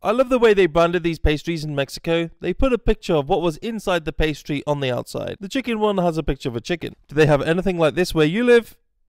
I love the way they branded these pastries in Mexico. They put a picture of what was inside the pastry on the outside. The chicken one has a picture of a chicken. Do they have anything like this where you live?